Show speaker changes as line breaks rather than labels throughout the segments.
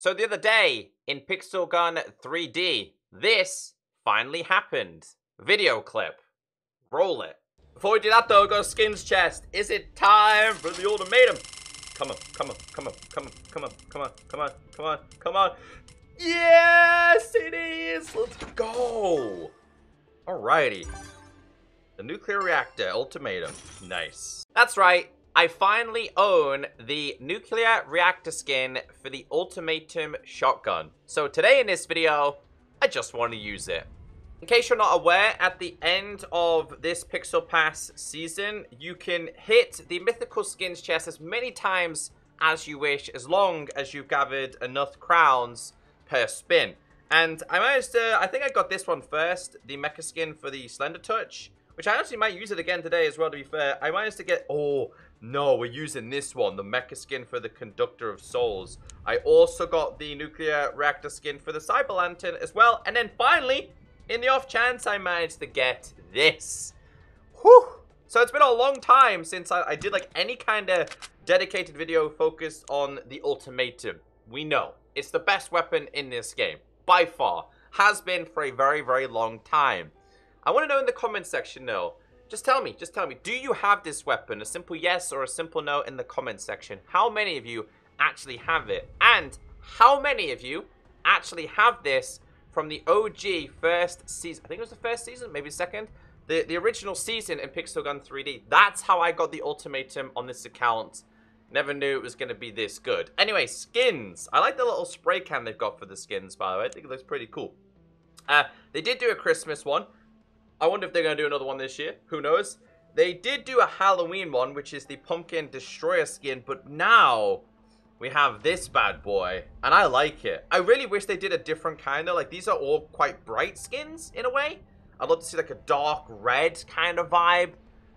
So the other day in Pixel Gun 3D, this finally happened. Video clip. Roll it. Before we do that though, go skins chest. Is it time for the ultimatum? Come on, come on, come on, come on, come on, come on, come on, come on, come on. Yes, it is. Let's go. Alrighty. The nuclear reactor ultimatum. Nice. That's right. I finally own the nuclear reactor skin for the ultimatum shotgun. So today in this video, I just want to use it. In case you're not aware, at the end of this Pixel Pass season, you can hit the mythical skins chest as many times as you wish, as long as you've gathered enough crowns per spin. And I managed to, I think I got this one first, the mecha skin for the Slender Touch, which I actually might use it again today as well, to be fair. I managed to get, oh, no, we're using this one, the mecha skin for the Conductor of Souls. I also got the Nuclear Reactor skin for the Cyber Lantern as well. And then finally, in the off chance I managed to get this. Whew. So it's been a long time since I, I did like any kind of dedicated video focused on the ultimatum. We know it's the best weapon in this game by far. Has been for a very, very long time. I want to know in the comment section though. Just tell me, just tell me, do you have this weapon? A simple yes or a simple no in the comment section. How many of you actually have it? And how many of you actually have this from the OG first season. I think it was the first season, maybe second. The, the original season in Pixel Gun 3D. That's how I got the ultimatum on this account. Never knew it was going to be this good. Anyway, skins. I like the little spray can they've got for the skins, by the way. I think it looks pretty cool. Uh, they did do a Christmas one. I wonder if they're going to do another one this year. Who knows? They did do a Halloween one, which is the Pumpkin Destroyer skin. But now, we have this bad boy, and I like it. I really wish they did a different kind of, like, these are all quite bright skins, in a way. I'd love to see, like, a dark red kind of vibe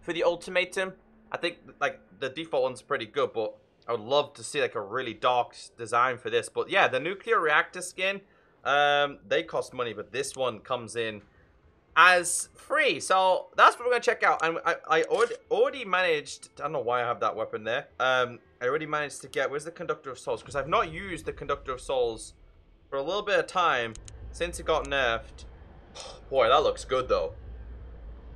for the ultimatum. I think, like, the default one's pretty good, but I would love to see, like, a really dark design for this. But, yeah, the nuclear reactor skin, um, they cost money, but this one comes in as free. So that's what we're to check out. And I, I already, already managed, I don't know why I have that weapon there. Um, I already managed to get, where's the Conductor of Souls? Because I've not used the Conductor of Souls for a little bit of time since it got nerfed. Boy, that looks good though.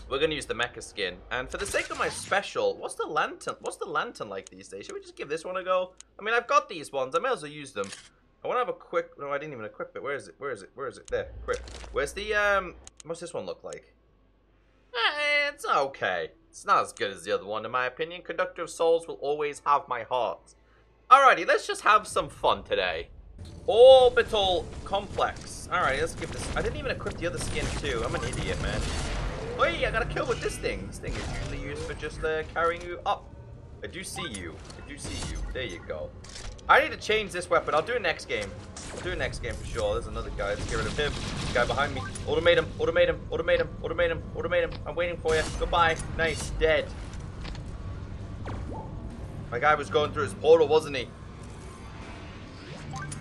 We're going to use the mecha skin. And for the sake of my special, what's the lantern? What's the lantern like these days? Should we just give this one a go? I mean, I've got these ones. I may as well use them. I want to have a quick... No, I didn't even equip it. Where is it? Where is it? Where is it? There. quick. Where's the... um? What's this one look like? Eh, it's okay. It's not as good as the other one, in my opinion. Conductor of Souls will always have my heart. Alrighty, let's just have some fun today. Orbital Complex. Alright, let's give this... I didn't even equip the other skin, too. I'm an idiot, man. Wait, I got a kill with this thing. This thing is usually used for just uh, carrying you up. I do see you. I do see you. There you go. I need to change this weapon. I'll do it next game. I'll do it next game for sure. There's another guy. Let's get rid of him. Guy behind me. Automate him. Automate him. Automate him. Automate him. Automate him. I'm waiting for you. Goodbye. Nice. Dead. My guy was going through his portal, wasn't he?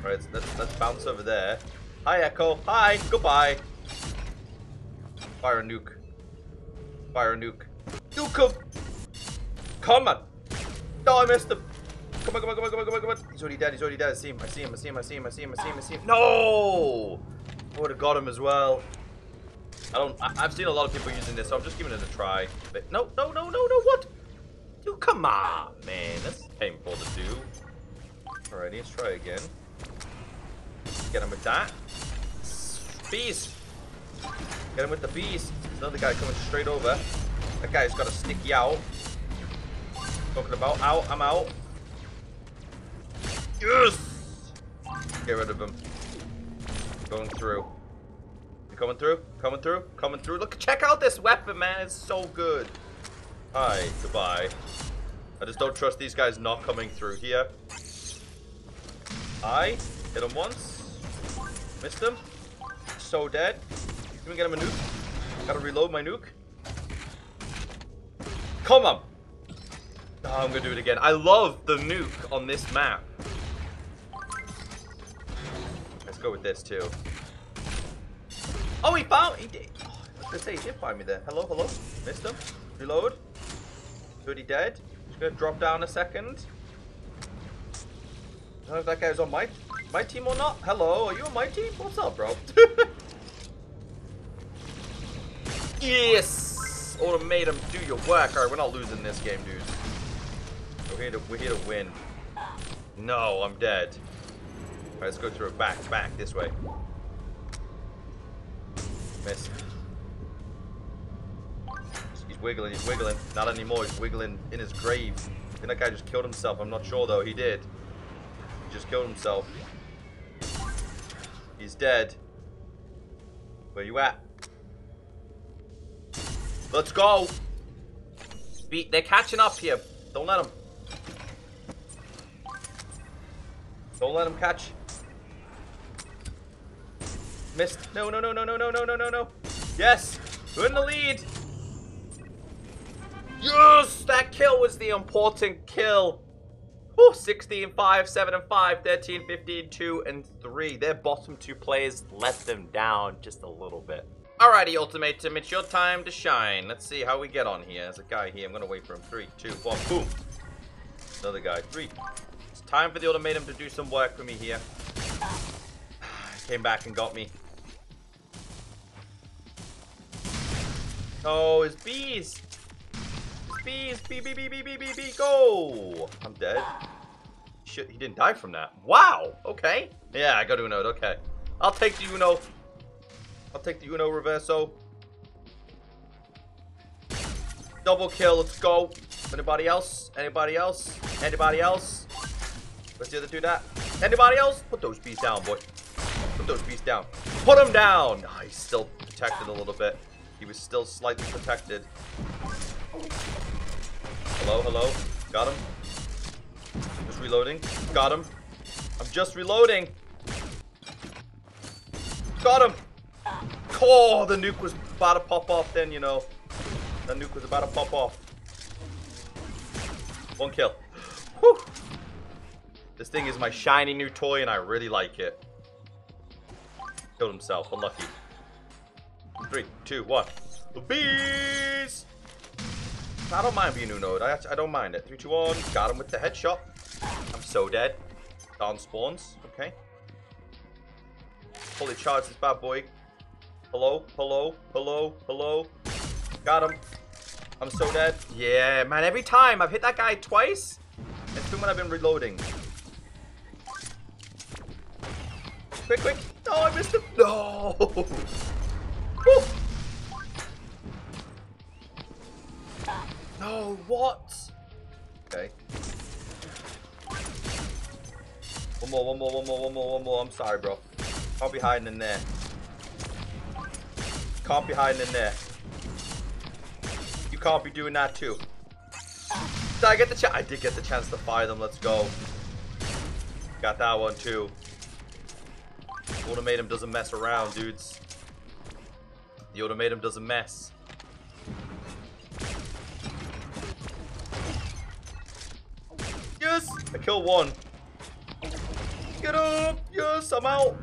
Alright, let's, let's bounce over there. Hi, Ecko. Hi. Goodbye. Fire a nuke. Fire a nuke. Nuke him! Come on! No, I missed him. Come on, come on, come on, come on, come on, come on. He's already dead, he's already dead. I see him, I see him, I see him, I see him, I see him, I see him, I see him. No! I would have got him as well. I don't, I, have seen a lot of people using this, so I'm just giving it a try. But no, no, no, no, no, what? Dude, come on, man. That's painful to do. Alrighty, let's try again. Get him with that. Beast. Get him with the beast. There's another guy coming straight over. That guy's got a sticky out. Talking about out, I'm out. Yes! Get rid of him. Going through. You coming through? Coming through? Coming through? Look, check out this weapon, man. It's so good. Hi, goodbye. I just don't trust these guys not coming through here. I hit him once. Missed him. So dead. Can we get him a nuke? Gotta reload my nuke. Come on. Oh, I'm gonna do it again. I love the nuke on this map. Go with this too. Oh, he found. He did. Oh, was say he did find me there. Hello, hello. Missed him. Reload. Good, he dead. Just gonna drop down a second. I don't know if that guy's on my My team or not? Hello, are you on my team? What's up, bro? yes! Ultimatum, do your work. Alright, we're not losing this game, dude. We're here to, we're here to win. No, I'm dead. Let's go through it. Back, back, this way. Miss. He's wiggling, he's wiggling. Not anymore, he's wiggling in his grave. I think that guy just killed himself. I'm not sure, though. He did. He just killed himself. He's dead. Where you at? Let's go! Be they're catching up here. Don't let them. Don't let them catch. Missed. No, no, no, no, no, no, no, no, no, no. Yes! We're in the lead! Yes! That kill was the important kill. Whew, 16, 5, 7, and 5, 13, 15, 2, and 3. Their bottom two players let them down just a little bit. Alrighty, Ultimatum, it's your time to shine. Let's see how we get on here. There's a guy here. I'm going to wait for him. Three, two, one, boom. Another guy. Three. It's time for the Ultimatum to do some work for me here. Came back and got me. Oh, it's bees. Bees, bee, bee, bee, bee, bee, bee, bee, go! I'm dead. Shit, he didn't die from that. Wow, okay. Yeah, I got Uno, okay. I'll take the Uno. I'll take the Uno Reverso. Double kill, let's go. Anybody else? Anybody else? Anybody else? Let's the other do that. Anybody else? Put those bees down, boy. Put those bees down. Put them down! Oh, he's still protected a little bit. He was still slightly protected. Hello, hello. Got him. Just reloading. Got him. I'm just reloading. Got him. Oh, the nuke was about to pop off then, you know. The nuke was about to pop off. One kill. Whew. This thing is my shiny new toy and I really like it. Killed himself. Unlucky. Three, two, one. The bees! I don't mind being Uno'd. I, I don't mind it. Three, two, one. Got him with the headshot. I'm so dead. Down spawns. Okay. Fully charged this bad boy. Hello? Hello? Hello? Hello? Got him. I'm so dead. Yeah, man. Every time. I've hit that guy twice. It's been when I've been reloading. Quick, quick. No, I missed him. No. No, what? Okay. One more, one more, one more, one more, one more. I'm sorry, bro. Can't be hiding in there. Can't be hiding in there. You can't be doing that too. Did I get the chance? I did get the chance to fire them. Let's go. Got that one too. Ultimatum doesn't mess around, dudes. The ultimatum does a mess. Yes! I killed one. Get up! Yes, I'm out!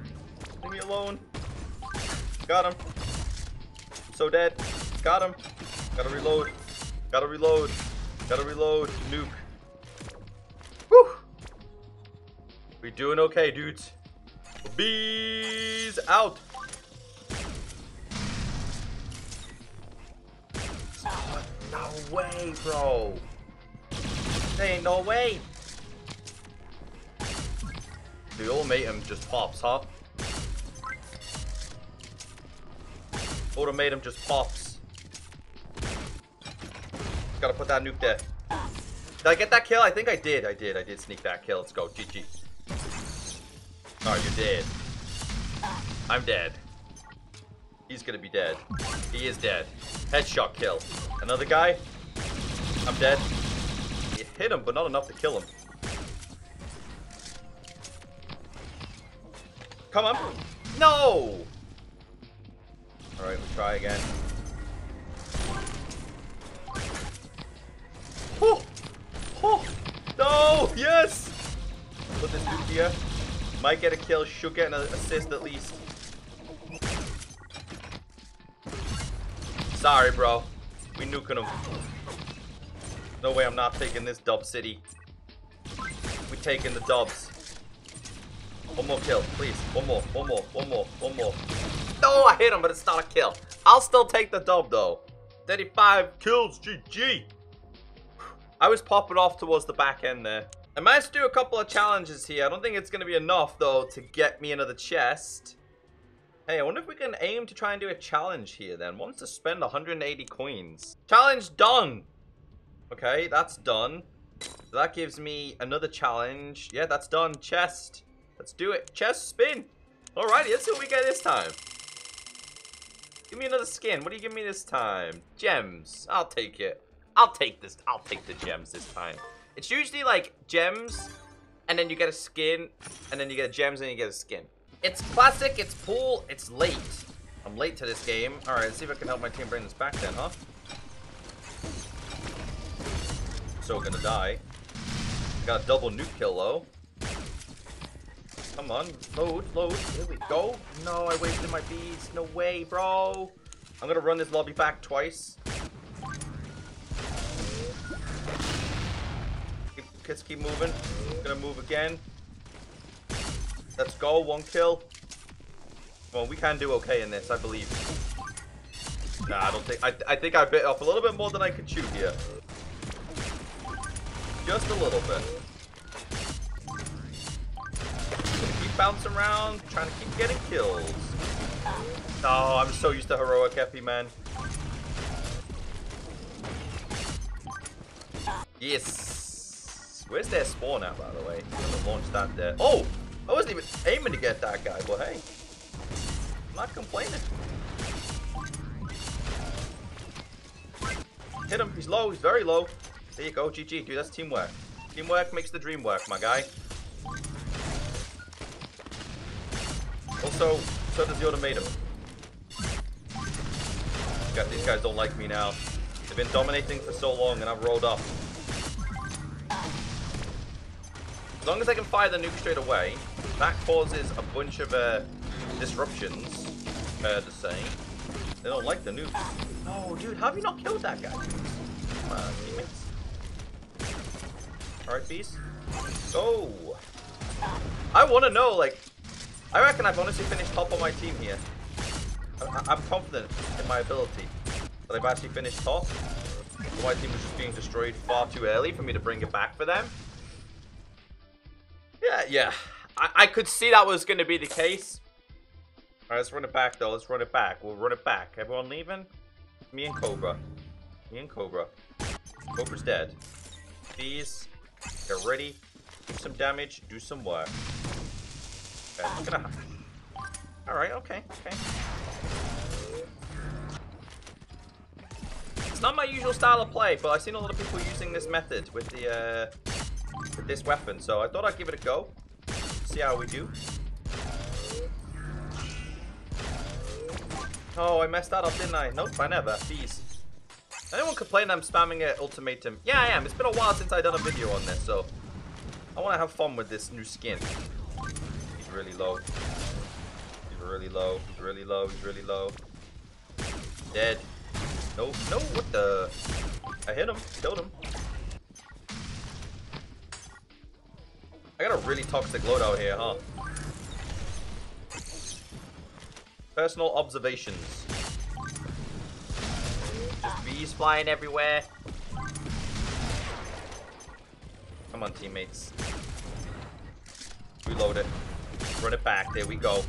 Leave me alone. Got him. I'm so dead. Got him. Gotta reload. Gotta reload. Gotta reload. Nuke. Whew! We doing okay, dudes. Bees out! No way, bro. There ain't no way. The ultimatum just pops, huh? Ultimatum just pops. Gotta put that nuke there. Did I get that kill? I think I did. I did. I did sneak that kill. Let's go. GG. Alright, you're dead. I'm dead. He's gonna be dead. He is dead. Headshot kill. Another guy. I'm dead. You hit him, but not enough to kill him. Come on. No! Alright, we'll try again. Oh! Oh! No! Yes! Put this dude here. Might get a kill, should get an assist at least. Sorry, bro. We nuking him. No way I'm not taking this dub city. We taking the dubs. One more kill, please. One more, one more, one more, one more. No, I hit him, but it's not a kill. I'll still take the dub, though. 35 kills, GG. I was popping off towards the back end there. I managed to do a couple of challenges here. I don't think it's going to be enough, though, to get me another chest. Hey, I wonder if we can aim to try and do a challenge here, then. Wants to spend 180 coins. Challenge done! Okay, that's done. So that gives me another challenge. Yeah, that's done. Chest. Let's do it. Chest spin. Alrighty, let's see what we get this time. Give me another skin. What do you give me this time? Gems. I'll take it. I'll take this. I'll take the gems this time. It's usually like gems, and then you get a skin, and then you get gems, and you get a skin. It's classic, it's pool, it's late. I'm late to this game. Alright, let's see if I can help my team bring this back then, huh? So gonna die. Got a double nuke kill though. Come on, load, load. Here we go. No, I wasted my beads. No way, bro. I'm gonna run this lobby back twice. Let's keep moving. Gonna move again. Let's go. One kill. Well, we can do okay in this, I believe. Nah, I don't think. I, I think I bit off a little bit more than I could chew here. Just a little bit. Keep bouncing around, trying to keep getting kills. Oh, I'm so used to heroic epi, man. Yes. Where's their spawn at, by the way? I'm gonna launch that there. Oh! I wasn't even aiming to get that guy, but hey. I'm not complaining. Hit him. He's low. He's very low. There you go. GG. Dude, that's teamwork. Teamwork makes the dream work, my guy. Also, so does the ultimatum. God, these guys don't like me now. They've been dominating for so long and I've rolled up. As long as I can fire the nuke straight away, that causes a bunch of uh, disruptions, fair to say. They don't like the new. No, dude, how have you not killed that guy? Come on, teammates. Alright, peace. Go! I want to know, like, I reckon I've honestly finished top on my team here. I am confident in my ability that I've actually finished top. My team was just being destroyed far too early for me to bring it back for them. Yeah, yeah. I, I could see that was going to be the case. Alright, let's run it back, though. Let's run it back. We'll run it back. Everyone leaving? Me and Cobra. Me and Cobra. Cobra's dead. Please, get ready. Do some damage. Do some work. Okay, gonna... Alright, okay, okay. It's not my usual style of play, but I've seen a lot of people using this method with the, uh, with this weapon, so I thought I'd give it a go. See how we do. Oh, I messed that up, didn't I? Nope, I never. Please. Anyone complain I'm spamming an ultimatum? Yeah, I am. It's been a while since I've done a video on this, so... I want to have fun with this new skin. He's really low. He's really low. He's really low. He's really low. Dead. No, no, what the? I hit him. Killed him. I got a really toxic loadout here, huh? Personal observations. Just bees flying everywhere. Come on, teammates. Reload it. Run it back. There we go.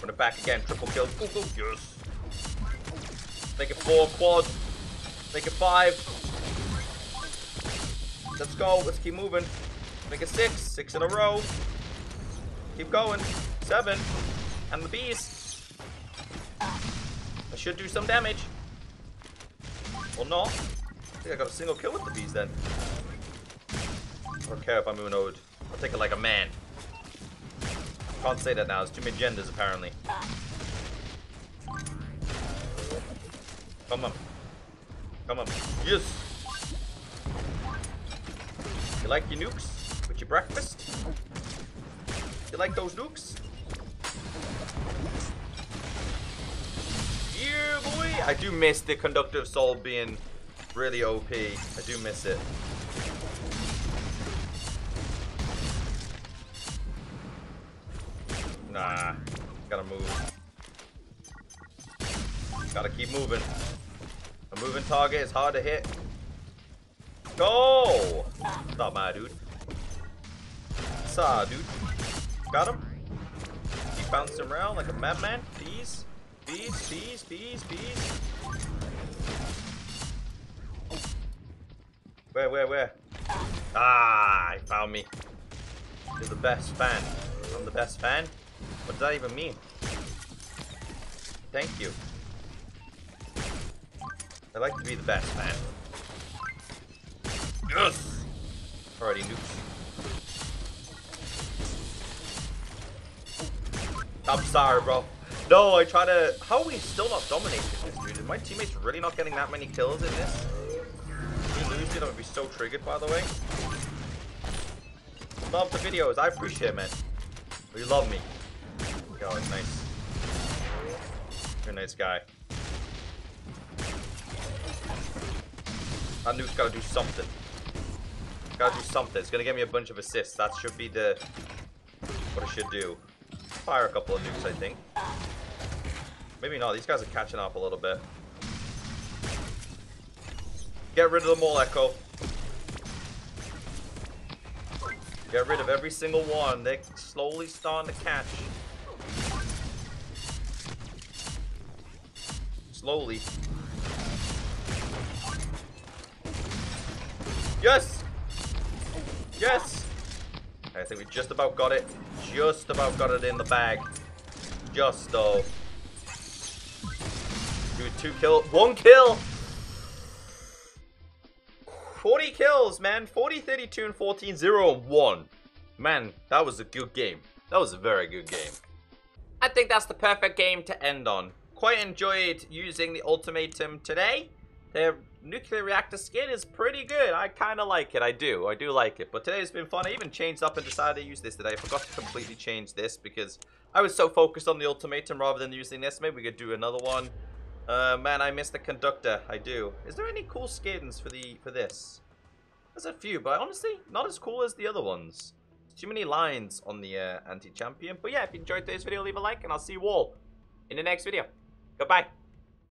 Run it back again. Triple kill. Go, go. Yes. Make it four. Quad. Make it five. Let's go. Let's keep moving. Make it six. Six in a row. Keep going. Seven. And the bees. I should do some damage. Or not. I think I got a single kill with the bees then. I don't care if I'm Ode. I'll take it like a man. Can't say that now. There's too many genders apparently. Come on. Come on. Yes! You like your nukes? Your breakfast? You like those nukes? Yeah, boy! I do miss the Conductive Soul being really OP. I do miss it. Ah, gotta move. Gotta keep moving. A moving target is hard to hit. Go! Stop my dude. Saw, dude. Got him. Keep bouncing around like a madman. Bees. Bees, bees, bees, bees. Where, where, where? Ah, he found me. You're the best fan. I'm the best fan? What does that even mean? Thank you. I like to be the best, man. Yes! Alrighty, nukes. I'm sorry, bro. No, I try to... How are we still not dominating this, dude? Is my teammates really not getting that many kills in this? If we lose, dude, I would be so triggered, by the way. Love the videos. I appreciate it, man. You love me. It's nice. You're a nice guy. That nuke's gotta do something. Gotta do something. It's gonna get me a bunch of assists. That should be the... What it should do. Fire a couple of nukes, I think. Maybe not. These guys are catching up a little bit. Get rid of them all, Ecko. Get rid of every single one. They're slowly starting to catch. Slowly. Yes! Yes! I think we just about got it. Just about got it in the bag. Just though. Dude, two kill. One kill! 40 kills, man. 40, 32, and 14, 0, and 1. Man, that was a good game. That was a very good game. I think that's the perfect game to end on. Quite enjoyed using the ultimatum today. Their nuclear reactor skin is pretty good. I kind of like it. I do. I do like it. But today's been fun. I even changed up and decided to use this today. I forgot to completely change this because I was so focused on the ultimatum rather than using this. Maybe we could do another one. Uh, man, I miss the conductor. I do. Is there any cool skins for the for this? There's a few, but honestly, not as cool as the other ones. Too many lines on the uh, anti-champion. But yeah, if you enjoyed today's video, leave a like, and I'll see you all in the next video. Goodbye.